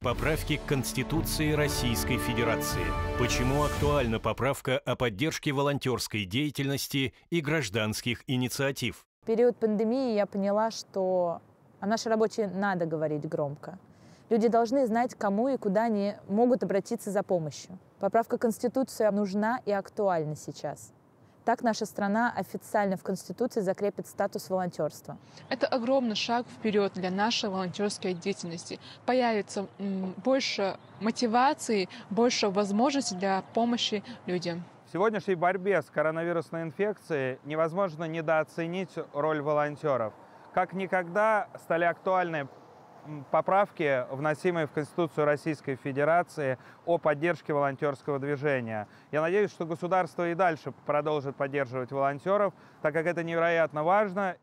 Поправки к Конституции Российской Федерации. Почему актуальна поправка о поддержке волонтерской деятельности и гражданских инициатив? В период пандемии я поняла, что о нашей работе надо говорить громко. Люди должны знать, кому и куда они могут обратиться за помощью. Поправка в Конституцию нужна и актуальна сейчас. Так наша страна официально в Конституции закрепит статус волонтерства. Это огромный шаг вперед для нашей волонтерской деятельности. Появится больше мотивации, больше возможностей для помощи людям. В сегодняшней борьбе с коронавирусной инфекцией невозможно недооценить роль волонтеров. Как никогда стали актуальны поправки, вносимые в Конституцию Российской Федерации о поддержке волонтерского движения. Я надеюсь, что государство и дальше продолжит поддерживать волонтеров, так как это невероятно важно.